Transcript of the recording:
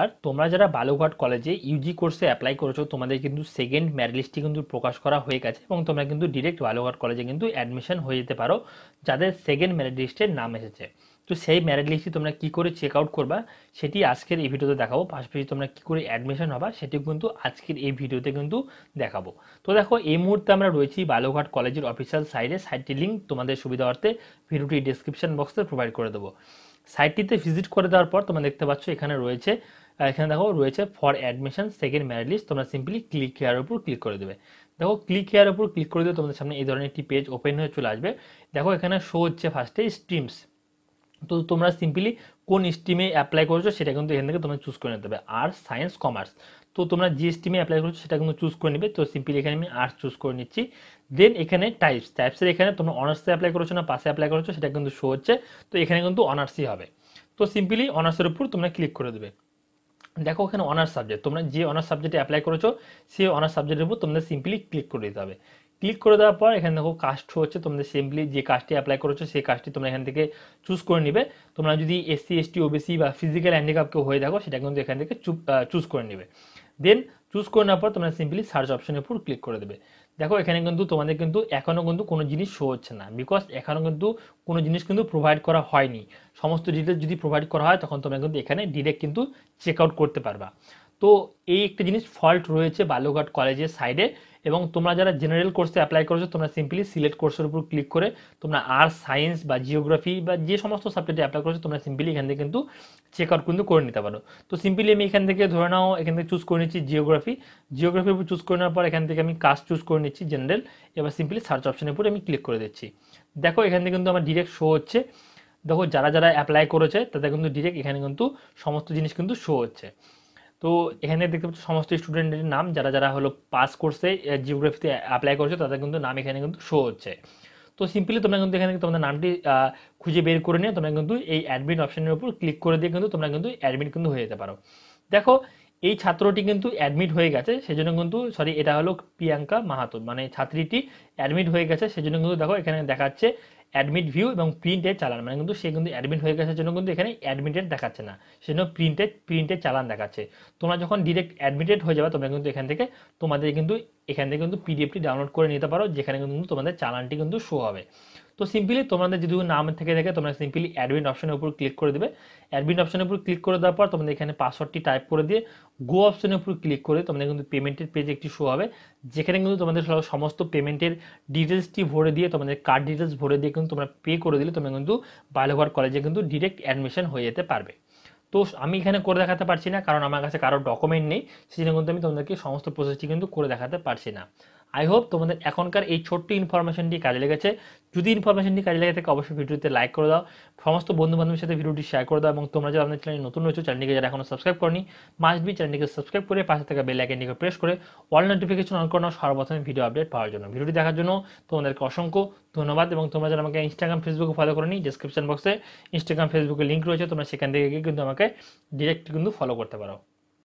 আর তোমরা যারা বালুঘাট কলেজে ইউজি কোর্সে অ্যাপ্লাই করেছ, তোমাদের কিন্তু সেকেন্ড মেরিট লিস্টটি কিন্তু প্রকাশ করা হয়ে গেছে এবং তোমরা কিন্তু ডিরেক্ট বালুঘাট কলেজে কিন্তু অ্যাডমিশন হয়ে যেতে পারো, যাদের সেকেন্ড মেরিট লিস্টের নাম এসেছে। তো সেই মেরিট লিস্টটি তোমরা কী করে চেক আউট করবা, সেটি আজকের এই ভিডিওতে দেখাবো। পাশাপাশি তোমরা কী করে অ্যাডমিশন হবা, সেটিও কিন্তু আজকের এই ভিডিওতে কিন্তু দেখাবো। তো দেখো, এই মুহূর্তে আমরা রয়েছি বালুঘাট কলেজের অফিসিয়াল সাইটে সাইটটির লিঙ্ক তোমাদের সুবিধার্থে ভিডিওটি ডিসক্রিপশন বক্সে প্রোভাইড করে দেবো। সাইটটিতে ভিজিট করে দেওয়ার পর তোমরা দেখতে পাচ্ছ এখানে রয়েছে এখানে দেখো রয়েছে for admission second merit list তোমরা সিম্পলি ক্লিক হেয়ার উপর ক্লিক করে দেবে। দেখো ক্লিক হেয়ার উপর ক্লিক করে দিলে তোমাদের সামনে এই ধরনের একটি পেজ ওপেন হয়ে চলে আসবে। দেখো এখানে শো হচ্ছে ফার্স্টে স্ট্রিমস তো তোমরা সিম্পলি কোন স্ট্রিমে অ্যাপ্লাই করেছ সেটা কিন্তু এখান থেকে তোমরা চুজ করে নিতে হবে। আর সায়েন্স কমার্স তো তোমরা স্ট্রিমে অ্যাপ্লাই করছ, সেটা কিন্তু চুজ করে নেবে। তো সিম্পলি এখানে আমি আর্টস চুজ করে নিচ্ছি। দেন এখানে টাইপস টাইপসের এখানে তোমরা অনার্সে অ্যাপ্লাই করেছ না পাশে অ্যাপ্লাই করেছ, সেটা কিন্তু শো হচ্ছে। তো এখানে কিন্তু অনার্সই হবে। তো সিম্পলি অনার্সের উপর তোমরা ক্লিক করে দেবে। দেখো এখানে অনার্স সাবজেক্ট তোমরা যে অনার্স সাবজেক্টে অ্যাপ্লাই করেছ, সেই অনার্স সাবজেক্টের উপর তোমাদের সিম্পলি ক্লিক করে দিতে হবে। ক্লিক করে দেওয়ার পর এখানে দেখো কাস্ট হচ্ছে তোমাদের সিম্পলি যে কাস্টটি অ্যাপ্লাই করেছ, সেই কাস্টটি তোমরা এখান থেকে চুজ করে নিবে। তোমরা যদি এসসি এসটি ওবিসি বা ফিজিক্যাল হ্যান্ডিক্যাপ কেউ হয়ে থাকো, সেটা কিন্তু এখান থেকে চুজ করে নেবে। দেন চুজ করে নেওয়ার পর তোমরা সিম্পলি সার্চ অপশনের উপর ক্লিক করে দেবে। দেখো এখানে কিন্তু তোমাদের কিন্তু এখনও কিন্তু কোনো জিনিস শো হচ্ছে না বিকজ এখনও কিন্তু কোনো জিনিস কিন্তু প্রোভাইড করা হয়নি। সমস্ত ডিটেলস যদি প্রোভাইড করা হয় তখন তোমরা কিন্তু এখানে ডিরেক্ট কিন্তু চেক আউট করতে পারবা। তো এই একটা জিনিস ফল্ট রয়েছে বালুঘাট কলেজের সাইডে এবং তোমরা যারা জেনারেল কোর্সে অ্যাপ্লাই করেছ, তোমরা সিম্পলি সিলেক্ট কোর্সের উপর ক্লিক করে তোমরা আর্টস সায়েন্স বা জিওগ্রাফি বা যে সমস্ত সাবজেক্টে অ্যাপ্লাই করেছ, তোমরা সিম্পলি এখান থেকে কিন্তু চেক আউট কিন্তু করে নিতে পারো। তো সিম্পলি আমি এখান থেকে ধরে নাও, এখান থেকে চুজ করে নিচ্ছি জিওগ্রাফি জিওগ্রাফির উপর চুজ করে নেওয়ার পর এখান থেকে আমি কাস্ট চুজ করে নিচ্ছি জেনারেল এবার সিম্পলি সার্চ অপশনের উপরে আমি ক্লিক করে দিচ্ছি। দেখো এখান থেকে কিন্তু আমার ডিরেক্ট শো হচ্ছে। দেখো যারা যারা অ্যাপ্লাই করেছে, তাদের কিন্তু ডিরেক্ট এখানে কিন্তু সমস্ত জিনিস কিন্তু শো হচ্ছে। তো এখানে দেখতে পাচ্ছি সমস্ত স্টুডেন্টের নাম, যারা যারা হলো পাস করছে জিওগ্রাফিতে অ্যাপ্লাই করছে, তাদের কিন্তু নাম এখানে কিন্তু শো হচ্ছে। তো সিম্পলি তোমরা কিন্তু এখানে তোমাদের নামটি খুঁজে বের করে নিয়ে তোমরা কিন্তু এই অ্যাডমিট অপশনের উপর ক্লিক করে দিয়ে কিন্তু তোমরা কিন্তু অ্যাডমিট কিন্তু হয়ে যেতে পারো। দেখো এই ছাত্রটি কিন্তু অ্যাডমিট হয়ে গেছে, সেজন্য কিন্তু সরি এটা হলো প্রিয়াঙ্কা মাহাতো মানে ছাত্রীটি অ্যাডমিট হয়ে গেছে, সেজন্য কিন্তু দেখো এখানে দেখাচ্ছে অ্যাডমিট ভিউ এবং প্রিন্টের চালান। মানে কিন্তু সে কিন্তু অ্যাডমিট হয়ে গেছে জন্য কিন্তু এখানে অ্যাডমিটেড দেখাচ্ছে না, সেজন্য প্রিন্টেড প্রিন্টের চালান দেখাচ্ছে। তোমরা যখন ডিরেক্ট অ্যাডমিটেড হয়ে যাবে, তোমরা কিন্তু এখান থেকে, তোমাদের কিন্তু, এখান থেকে কিন্তু পিডিএফটি ডাউনলোড করে নিতে পারো, যেখানে কিন্তু তোমাদের চালানটি কিন্তু শো হবে। তো সিম্পলি তোমাদের যদি নাম থেকে থাকে তোমরা সিম্পলি অ্যাডমিট অপশনের উপর ক্লিক করে দেবে। অ্যাডমিট অপশনের উপর ক্লিক করে দেওয়ার পর তোমাদের এখানে পাসওয়ার্ডটি টাইপ করে দিয়ে গো অপশনের উপর ক্লিক করে তোমাদের কিন্তু পেমেন্টের পেজ একটি শো হবে। যেখানে কিন্তু তোমাদের সমস্ত পেমেন্টের ডিটেলসটি ভরে দিয়ে তোমাদের কার্ড ডিটেলস ভরে দিয়ে কিন্তু তোমরা পে করে দিলে তোমরা কিন্তু বালুঘাট কলেজে কিন্তু ডিরেক্ট অ্যাডমিশন হয়ে যেতে পারবে। তো আমি এখানে করে দেখাতে পারছি না, কারণ আমার কাছে কারও ডকুমেন্ট নেই সেজন্য কিন্তু আমি তোমাদেরকে সমস্ত প্রসেসটি কিন্তু করে দেখাতে পারছি না। আই হোপ তোমাদের এখনকার এই ছোট্ট ইনফরমেশনটি কাজে লেগেছে। যদি ইনফরমেশনটি কাজে লেগে থাকে, অবশ্যই ভিডিওতে লাইক করে দাও। সমস্ত বন্ধু বান্ধবের সাথে ভিডিওটি শেয়ার করে দাও এবং তোমরা যারা আমাদের চ্যানেল নতুন রয়েছে চ্যানেলটিকে যারা এখনও সাবস্ক্রাইব করনি মাস্ট বি চ্যানেলটিকে সাবস্ক্রাইব করে পাশে থাকা বেল আইকনটিকে প্রেস করে অল নোটিফিকেশন অন করানো সর্বপ্রথমে ভিডিও আপডেট পাওয়ার জন্য। ভিডিওটি দেখার জন্য তোমাদেরকে অসংখ্য ধন্যবাদ এবং তোমরা যারা আমাকে ইনস্টাগ্রাম ফেসবুকে ফলো করনি ডিসক্রিপশন বক্সে ইনস্টাগ্রাম ফেসবুকে লিঙ্ক রয়েছে, তোমরা সেখান থেকে গিয়ে কিন্তু আমাকে ডিরেক্ট কিন্তু ফলো করতে পারো।